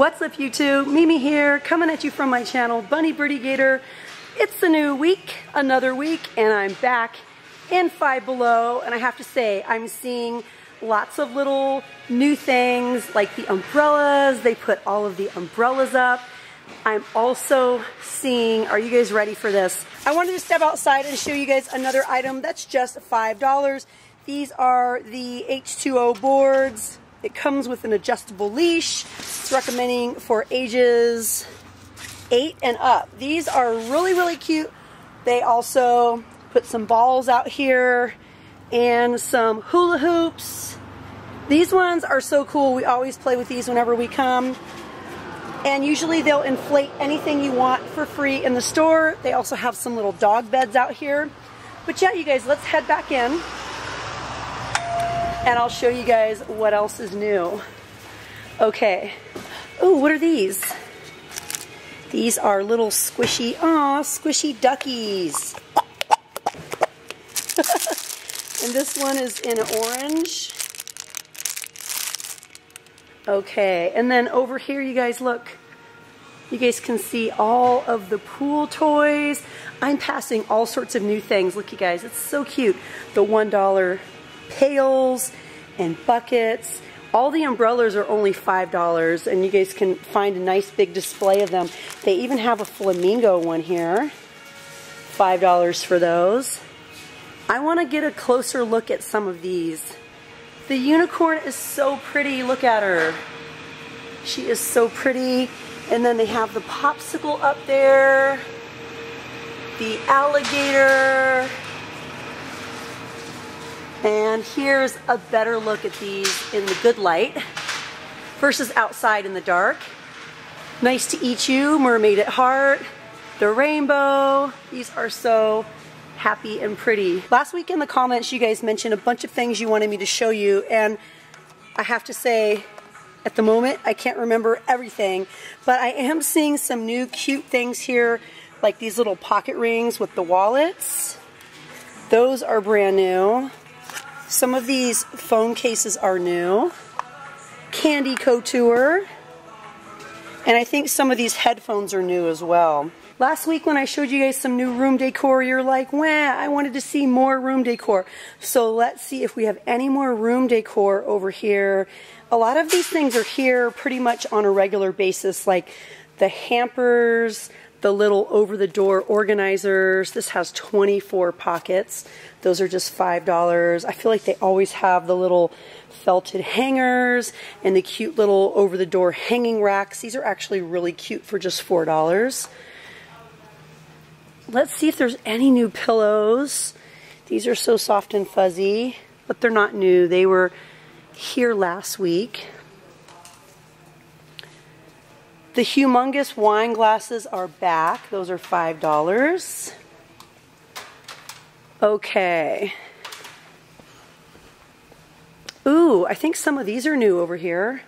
What's up YouTube? Mimi here, coming at you from my channel, Bunny Birdy Gator. It's the new week, another week, and I'm back in Five Below, and I have to say, I'm seeing lots of little new things, like the umbrellas. They put all of the umbrellas up. I'm also seeing, are you guys ready for this? I wanted to step outside and show you guys another item that's just $5. These are the H2O boards. It comes with an adjustable leash. It's recommending for ages 8 and up. These are really, really cute. They also put some balls out here and some hula hoops. These ones are so cool. We always play with these whenever we come. And usually they'll inflate anything you want for free in the store. They also have some little dog beds out here. But yeah, you guys, let's head back in and I'll show you guys what else is new. Okay. Oh, what are these? These are little squishy, ah, squishy duckies. and this one is in orange. Okay, and then over here, you guys look. You guys can see all of the pool toys. I'm passing all sorts of new things. Look, you guys, it's so cute. The $1 pails and buckets. All the umbrellas are only $5 and you guys can find a nice big display of them. They even have a flamingo one here. $5 for those. I want to get a closer look at some of these. The unicorn is so pretty. Look at her. She is so pretty. And then they have the popsicle up there. The alligator. And here's a better look at these in the good light versus outside in the dark. Nice to eat you, mermaid at heart, the rainbow. These are so happy and pretty. Last week in the comments, you guys mentioned a bunch of things you wanted me to show you, and I have to say, at the moment, I can't remember everything, but I am seeing some new cute things here, like these little pocket rings with the wallets. Those are brand new. Some of these phone cases are new. Candy Couture. And I think some of these headphones are new as well. Last week when I showed you guys some new room decor, you're like, wah, I wanted to see more room decor. So let's see if we have any more room decor over here. A lot of these things are here pretty much on a regular basis, like the hampers, the little over-the-door organizers. This has 24 pockets. Those are just $5. I feel like they always have the little felted hangers and the cute little over-the-door hanging racks. These are actually really cute for just $4. Let's see if there's any new pillows. These are so soft and fuzzy, but they're not new. They were here last week. The humongous wine glasses are back. Those are $5. Okay. Ooh, I think some of these are new over here.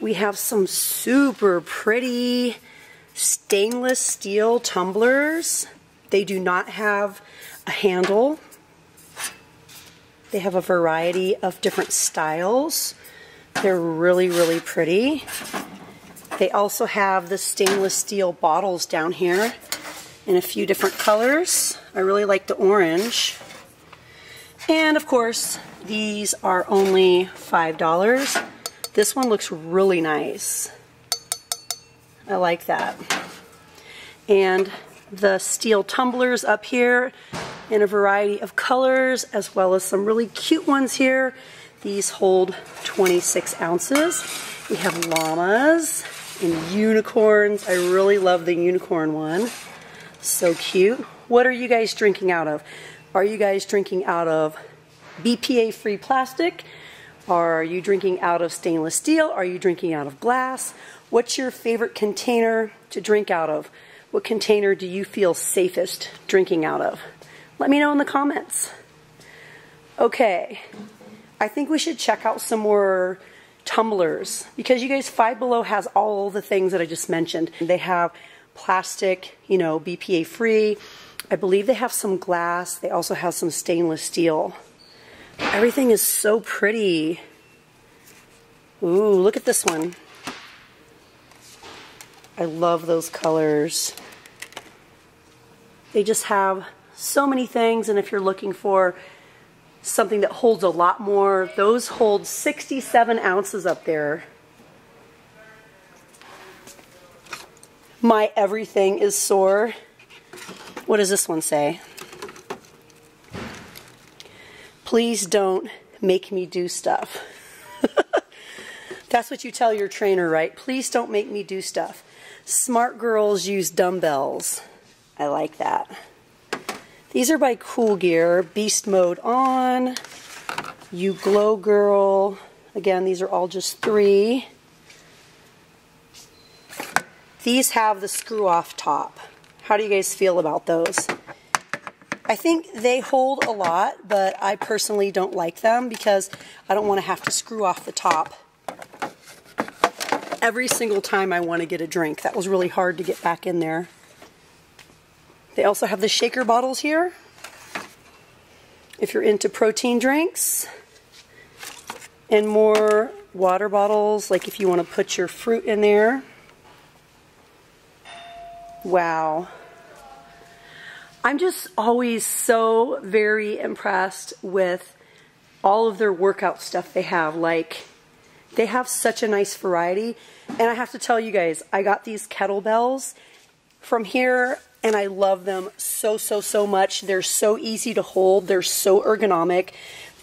We have some super pretty stainless steel tumblers. They do not have a handle. They have a variety of different styles. They're really, really pretty. They also have the stainless steel bottles down here in a few different colors. I really like the orange. And of course, these are only $5. This one looks really nice. I like that. And the steel tumblers up here in a variety of colors, as well as some really cute ones here. These hold 26 ounces. We have llamas, and unicorns. I really love the unicorn one. So cute. What are you guys drinking out of? Are you guys drinking out of BPA-free plastic? Are you drinking out of stainless steel? Are you drinking out of glass? What's your favorite container to drink out of? What container do you feel safest drinking out of? Let me know in the comments. Okay, I think we should check out some more tumblers because you guys Five Below has all the things that I just mentioned. They have plastic, you know, BPA free. I believe they have some glass. They also have some stainless steel. Everything is so pretty. Ooh, look at this one. I love those colors. They just have so many things, and if you're looking for something that holds a lot more, those hold 67 ounces up there. My everything is sore. What does this one say? Please don't make me do stuff. That's what you tell your trainer, right? Please don't make me do stuff. Smart girls use dumbbells. I like that. These are by Cool Gear. Beast Mode On. You Glow Girl. Again, these are all just three. These have the screw off top. How do you guys feel about those? I think they hold a lot, but I personally don't like them because I don't want to have to screw off the top every single time I want to get a drink. That was really hard to get back in there. They also have the shaker bottles here. If you're into protein drinks and more water bottles, like if you want to put your fruit in there. Wow. I'm just always so very impressed with all of their workout stuff they have. Like, they have such a nice variety. And I have to tell you guys, I got these kettlebells from here and I love them so, so, so much. They're so easy to hold. They're so ergonomic.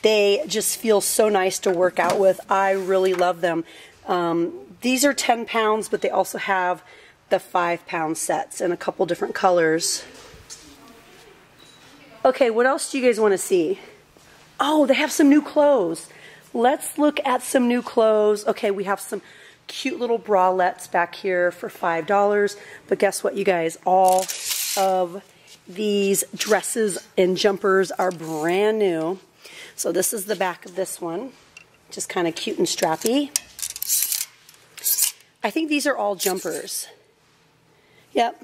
They just feel so nice to work out with. I really love them. Um, these are 10 pounds, but they also have the five pound sets in a couple different colors. Okay, what else do you guys want to see? Oh, they have some new clothes. Let's look at some new clothes. Okay, we have some cute little bralettes back here for $5. But guess what, you guys? All of these dresses and jumpers are brand new. So this is the back of this one. Just kind of cute and strappy. I think these are all jumpers. Yep,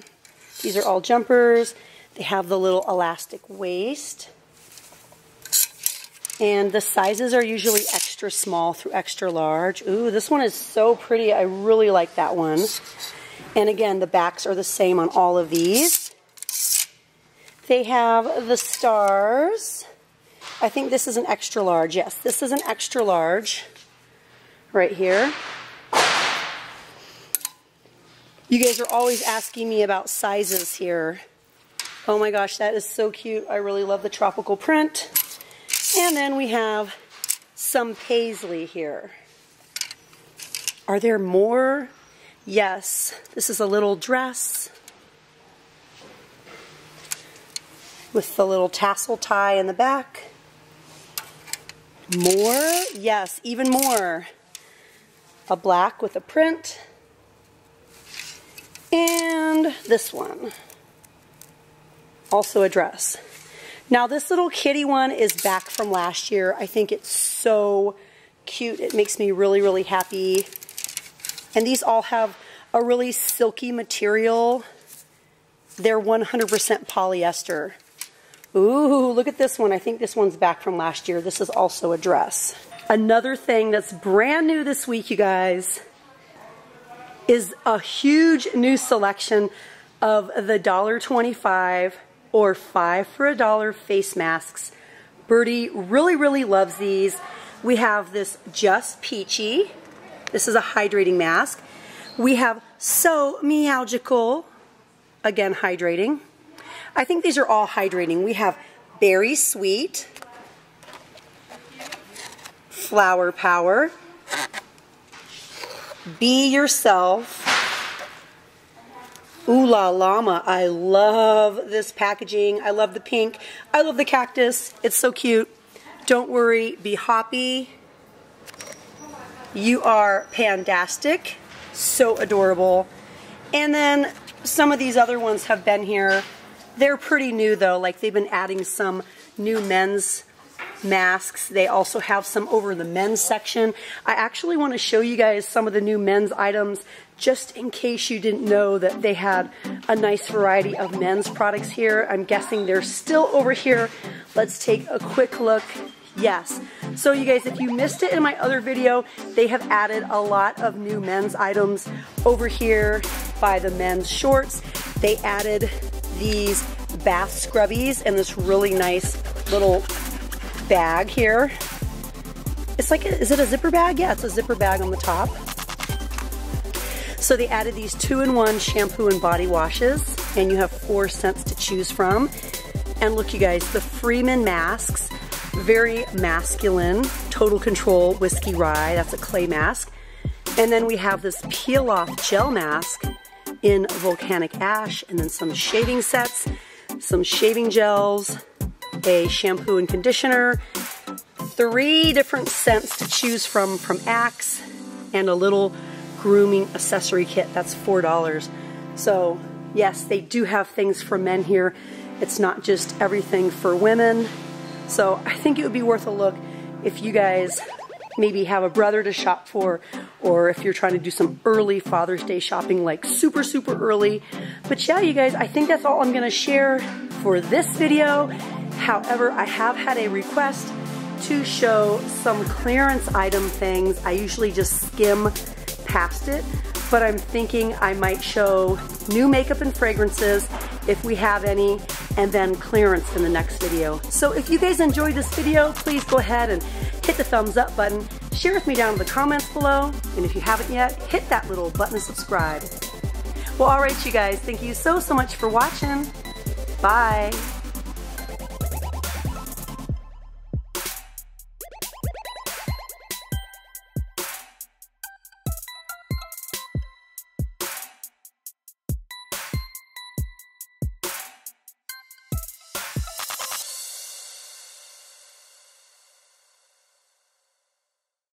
these are all jumpers. They have the little elastic waist. And the sizes are usually extra small through extra large. Ooh, this one is so pretty. I really like that one. And again, the backs are the same on all of these. They have the stars. I think this is an extra large. Yes, this is an extra large right here. You guys are always asking me about sizes here. Oh my gosh, that is so cute. I really love the tropical print. And then we have some paisley here. Are there more? Yes, this is a little dress with the little tassel tie in the back. More? Yes, even more. A black with a print. And this one. Also a dress. Now this little kitty one is back from last year. I think it's so cute. It makes me really, really happy. And these all have a really silky material. They're 100% polyester. Ooh, look at this one. I think this one's back from last year. This is also a dress. Another thing that's brand new this week, you guys, is a huge new selection of the $1.25 or 5 for a dollar face masks. Birdie really, really loves these. We have this Just Peachy. This is a hydrating mask. We have So Meowgical, again hydrating. I think these are all hydrating. We have Berry Sweet, Flower Power, be Yourself. Ooh La Llama. I love this packaging. I love the pink. I love the cactus. It's so cute. Don't worry. Be hoppy. You are pandastic. So adorable. And then some of these other ones have been here. They're pretty new though. Like they've been adding some new men's masks. They also have some over the men's section. I actually want to show you guys some of the new men's items just in case you didn't know that they had a nice variety of men's products here. I'm guessing they're still over here. Let's take a quick look. Yes. So you guys, if you missed it in my other video, they have added a lot of new men's items over here by the men's shorts. They added these bath scrubbies and this really nice little bag here. It's like, a, is it a zipper bag? Yeah, it's a zipper bag on the top. So they added these two-in-one shampoo and body washes, and you have four scents to choose from. And look, you guys, the Freeman masks, very masculine, total control whiskey rye. That's a clay mask. And then we have this peel off gel mask in volcanic ash, and then some shaving sets, some shaving gels, a shampoo and conditioner, three different scents to choose from from Axe, and a little grooming accessory kit. That's $4. So yes, they do have things for men here. It's not just everything for women. So I think it would be worth a look if you guys maybe have a brother to shop for or if you're trying to do some early Father's Day shopping like super, super early. But yeah, you guys, I think that's all I'm gonna share for this video. However, I have had a request to show some clearance item things. I usually just skim past it, but I'm thinking I might show new makeup and fragrances if we have any, and then clearance in the next video. So if you guys enjoyed this video, please go ahead and hit the thumbs up button, share with me down in the comments below, and if you haven't yet, hit that little button to subscribe. Well, all right, you guys, thank you so, so much for watching. Bye.